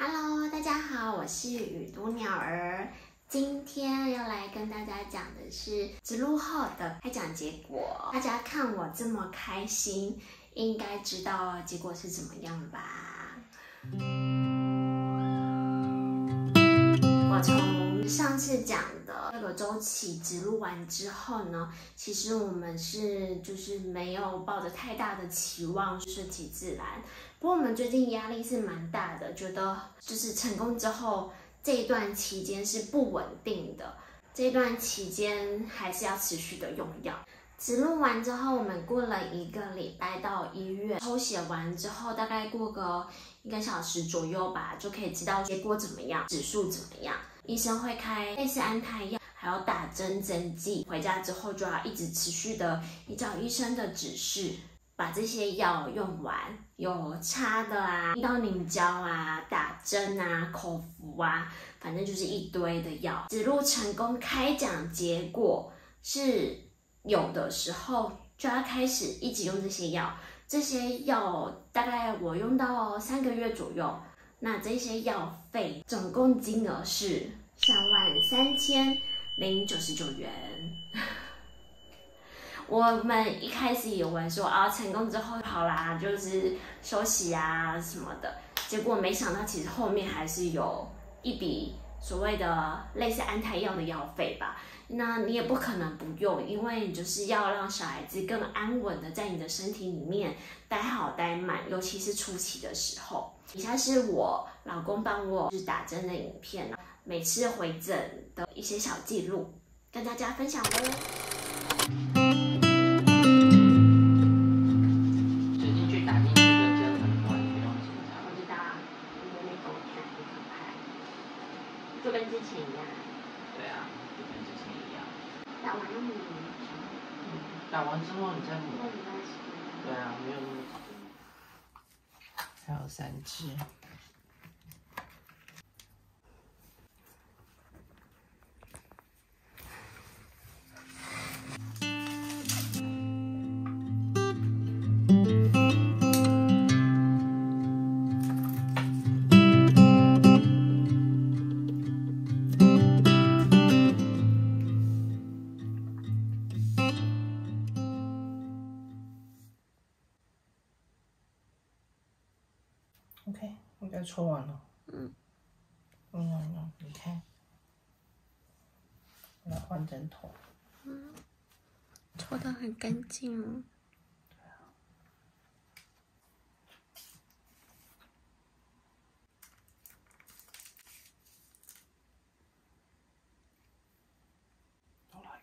Hello，大家好，我是雨都鸟儿。今天要来跟大家讲的是植入后的开奖结果。大家看我这么开心，应该知道结果是怎么样吧？我从上次讲的那个周期植入完之后呢，其实我们是就是没有抱着太大的期望，顺其自然。不过我们最近压力是蛮大的，觉得就是成功之后这一段期间是不稳定的，这段期间还是要持续的用药。植入完之后，我们过了一个礼拜到医院抽血完之后，大概过个一个小时左右吧，就可以知道结果怎么样，指数怎么样。医生会开类似安胎药，还有打针针剂。回家之后就要一直持续的依照医生的指示。把这些药用完，有擦的啊，阴道凝胶啊，打针啊，口服啊，反正就是一堆的药。植入成功，开奖结果是有的时候就要开始一直用这些药。这些药大概我用到三个月左右，那这些药费总共金额是三万三千零九十九元。我们一开始以为说啊，成功之后好啦，就是休息啊什么的，结果没想到其实后面还是有一笔所谓的类似安胎药的药费吧。那你也不可能不用，因为你就是要让小孩子更安稳的在你的身体里面待好待满，尤其是初期的时候。以下是我老公帮我就是打针的影片，每次回诊的一些小记录，跟大家分享喽。就跟之前一样。对啊，就跟之前一样。打完了没有嗯，打完之后你再补。对啊，没有那么长。还有三支。抽完了。嗯。嗯嗯，你看，来换针头。嗯。抽的很干净哦。对啊。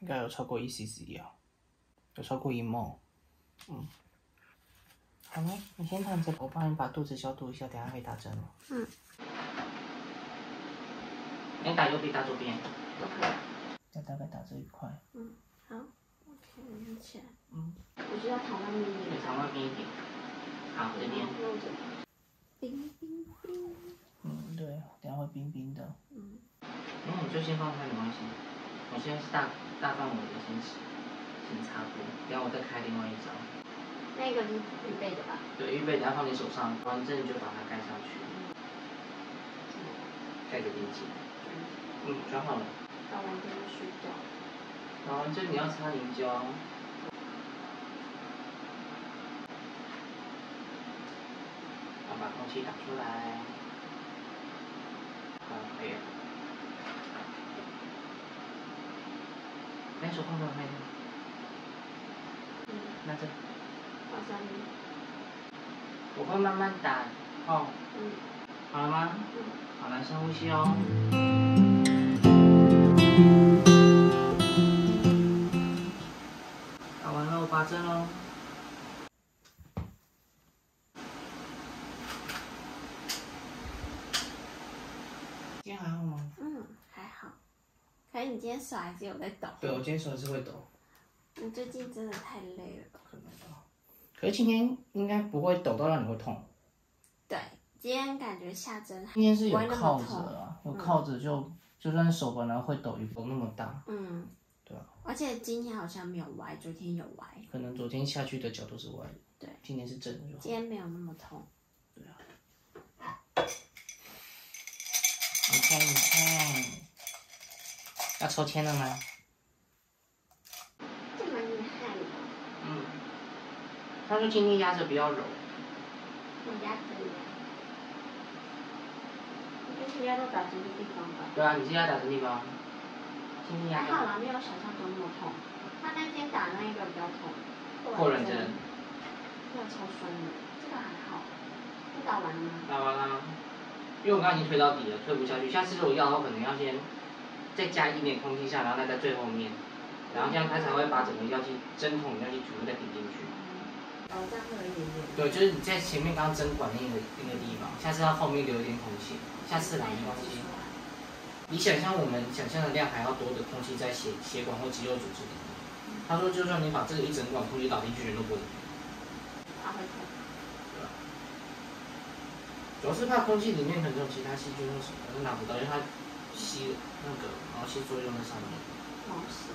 应该有超过一 cc 啊，有超过一毛。嗯。好没？你先躺着，我帮你把肚子消毒一下，等下可以打针了。嗯。你打右边，打左边。OK。要大概打这一块。嗯，好。OK，立起来。嗯。我就要躺外面一点。躺外面一点。好，这边。冰冰冰。嗯，对，等下会冰冰的。嗯。那我就先放开没关系。我现在是大大范围的先先擦过，等下我再开另外一张。那个是预备的吧？对，预备，等下放你手上，完正就把它盖上去，盖个边巾。嗯，装好了。打完针就睡觉。打完针你要擦凝胶。好，把空气打出来。好，可以了。把手放在那边。嗯。拿着。我会慢慢打，哦。嗯。好了吗？嗯。好，来深呼吸哦。打完了，我拔针喽。今天还好吗？嗯，还好。可是你今天手还是有在抖。对，我今天手还是会抖。你最近真的太累了。可能吧。可是今天应该不会抖到让你会痛。对，今天感觉下针今天是有靠着啊，有靠着就就算手本来会抖，也不那么大。嗯，对啊。而且今天好像没有歪，昨天有歪。可能昨天下去的角度是歪的。对。今天是正的。今天没有那么痛。对啊。你看，你看，要抽签了吗？这蛮厉害的。嗯。他说今天压着比较柔。我压着呀。应该是压到打针的地方吧。对啊，你是压打针地方。今天压还好啦，没有想象中那么痛。他那天打那个比较痛。破卵针。那个超酸的，这个还好。你打完了吗？打完了。因为我刚刚已经推到底了，推不下去。下次如果要，我可能要先再加一点空气下，然后再在最后面，然后这样它才会把整个药剂针筒药剂全部再顶进去。哦，这样会有一点点。对，就是你在前面刚刚针管那个那个地方，下次要后面留一点空气。下次来没关系。你想象我们想象的量还要多的空气在血血管或肌肉组织里面。他说，就算你把这个一整管空气导进去，人都不会。他会痛。主要是怕空气里面可能有其他细菌或什么，是拿不到，因为它吸那个毛细作用在上面。毛细。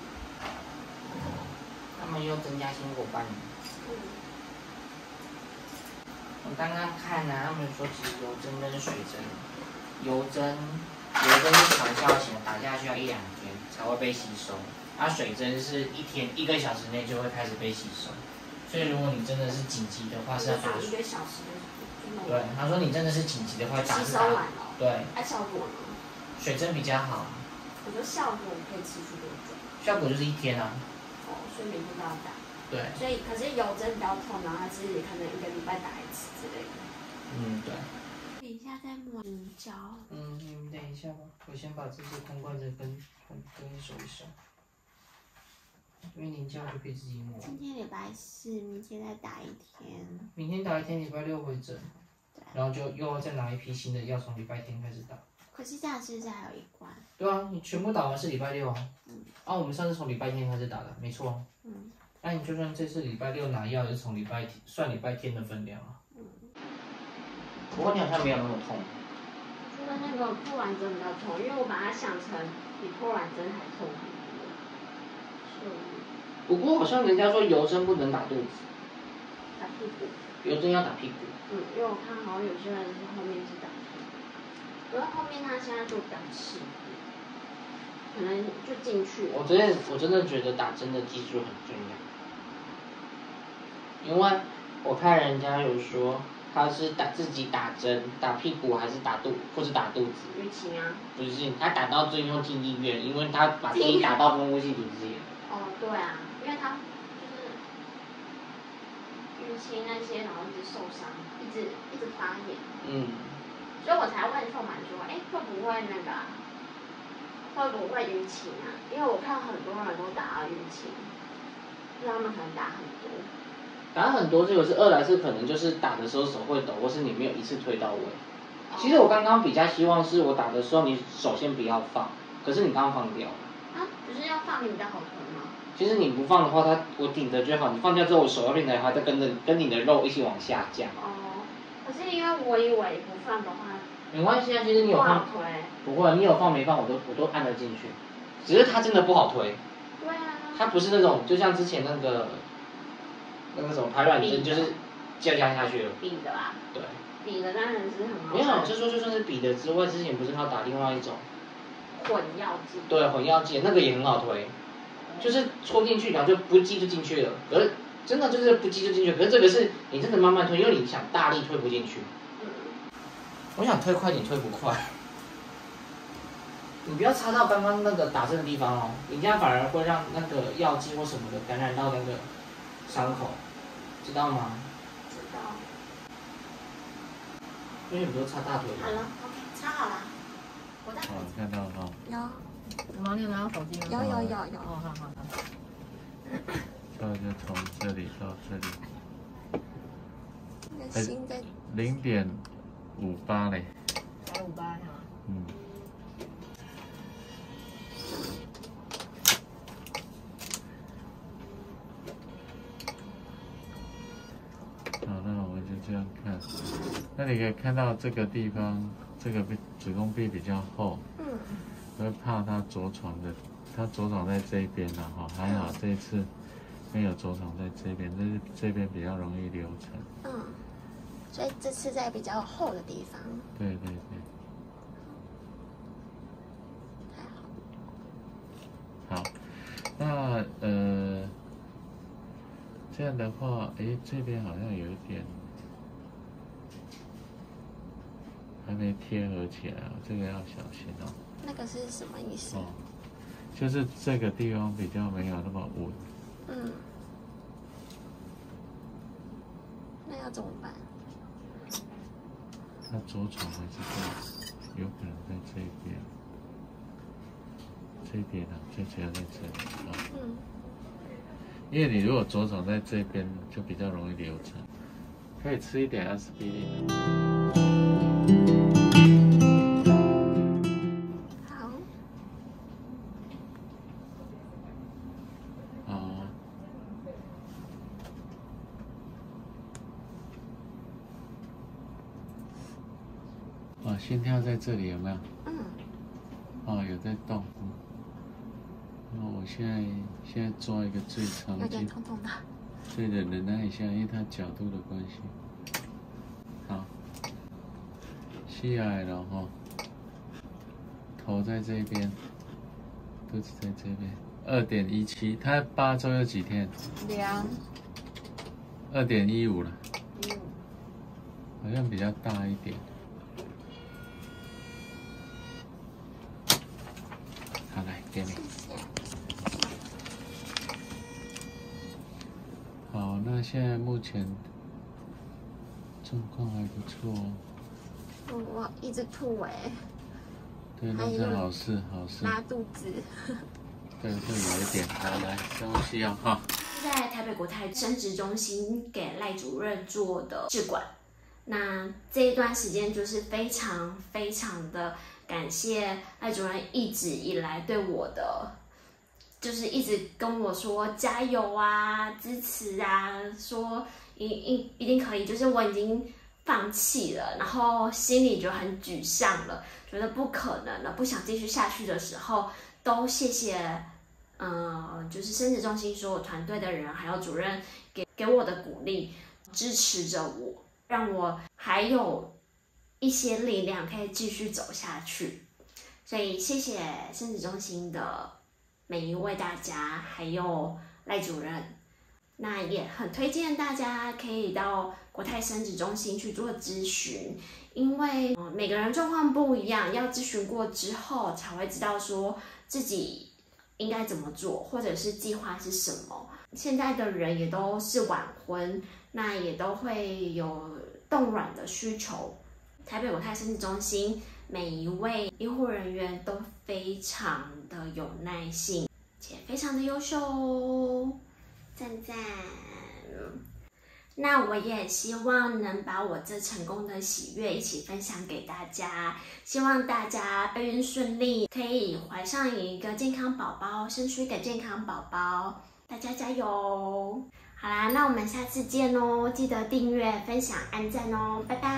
他们又增加新伙伴。嗯。我刚刚看啊，他们说其实油针跟水针，油针油针是长效型，打下去要一两天才会被吸收，而水针是一天一个小时内就会开始被吸收，所以如果你真的是紧急的话，是要打。一个小时。对，他说你真的是紧急的话，打是打，对。那效果呢？水针比较好。我说效果可以持续多久？效果就是一天啊。哦，所以每天都要打。对。所以，可是有针比较痛，然后是可能一个礼拜打一次之类的。嗯，对。等一下再抹凝胶。嗯，你们等一下吧，我先把这些空罐子跟跟跟你收一收。因为凝胶就可以自己抹。今天礼拜四，明天再打一天。明天打一天，礼拜六回诊。然后就又要再拿一批新的药，从礼拜天开始打。可是这样是不是还有一关？对啊，你全部打完是礼拜六啊。嗯。啊，我们上次从礼拜天开始打的，没错。嗯。那你就算这次礼拜六拿药，也是从礼拜天算礼拜天的分量啊。嗯。不过你好像没有那么痛。除了那个破完针比较痛，因为我把它想成比破完针还痛很多。不过好像人家说油针不能打肚子。打屁股。油针要打屁股。嗯，因为我看好像有些人是后面是打屁股，不过后面他现在就比较细，可能就进去。我真的我真的觉得打针的技术很重要，因为我看人家有说他是打自己打针打屁股还是打肚或是打肚子。淤青啊。不是，他打到最后进医院，因为他把自己打到蜂窝性组织炎。哦，对啊，因为他就是淤青那些，然后一直受伤。一直一直发炎，嗯，所以我才问凤满说，哎，会不会那个，会不会淤青啊？因为我看很多人都打了淤青，他们可能打很多。打很多这个是二来是可能就是打的时候手会抖，或是你没有一次推到位。其实我刚刚比较希望是我打的时候你手先不要放，可是你刚刚放掉了。啊，不是要放你比较好推吗？其实你不放的话，它我顶着就好。你放掉之后，我手要变的话，再跟着跟你的肉一起往下降。哦。可是因为我以为不放的话，没关系啊。其实你有放，不会，你有放没放我都我都按得进去，只是它真的不好推。对啊。它不是那种，就像之前那个，那个什么排卵针，就是就压下去了。比的吧。对。比的当然是很好。没有，就说就算是比的之外，之前不是他打另外一种。混药剂。对，混药剂那个也很好推，就是戳进去然后就不进就进去了，可是。真的就是不急就进去，可是这个是你真的慢慢推，因为你想大力推不进去。我想推快点，推不快。你不要插到刚刚那个打针的地方哦，你这样反而会让那个药剂或什么的感染到那个伤口，知道吗？知道。因为你不是擦大腿吗？好了，OK，插好了。我在。哦，看到了。有。王念拿手机有有有有。哦，好好好。那就从这里到这里，零点五八嘞，才五八是吗？嗯。那你可以看到这个地方，这个壁子宫壁比较厚，嗯，会怕它着床的。它着床在这边了哈，还好这一次没有着床在这边，这这边比较容易流产。嗯，所以这次在比较厚的地方。对对对。好，那呃，这样的话，哎，这边好像有一点。还没贴合起来，这个要小心哦。那个是什么意思？哦，就是这个地方比较没有那么稳。嗯。那要怎么办？它左转还是在，有可能在这边。这边呢，就只要在这里啊。嗯。因为你如果左手在这边，就比较容易流产。可以吃一点阿司匹林。这里有没有？嗯。哦，有在动。那我现在现在做一个最长有点痛痛的。对的，忍耐一下，因为它角度的关系。好，吸来了哈，头在这边，肚子在这边，二点一七，它八周有几天？两。二点一五了。一五。好像比较大一点。好，来给你。好那现在目前状况还不错哦。我一直吐哎。对，那是好事，好事。拉肚子。对，会有一点。来来，东西啊哈。在台北国泰生殖中心给赖主任做的试管。那这一段时间就是非常非常的感谢艾主任一直以来对我的。就是一直跟我说加油啊，支持啊，说一一一定可以。就是我已经放弃了，然后心里就很沮丧了，觉得不可能了，不想继续下去的时候，都谢谢，呃，就是生殖中心所有团队的人，还有主任给给我的鼓励，支持着我，让我还有一些力量可以继续走下去。所以谢谢生殖中心的。每一位大家，还有赖主任，那也很推荐大家可以到国泰生殖中心去做咨询，因为每个人状况不一样，要咨询过之后才会知道说自己应该怎么做，或者是计划是什么。现在的人也都是晚婚，那也都会有冻卵的需求。台北国泰生殖中心。每一位医护人员都非常的有耐性，且非常的优秀哦，赞赞！那我也希望能把我这成功的喜悦一起分享给大家，希望大家备孕顺利，可以怀上一个健康宝宝，生出一个健康宝宝，大家加油！好啦，那我们下次见哦，记得订阅、分享、按赞哦，拜拜！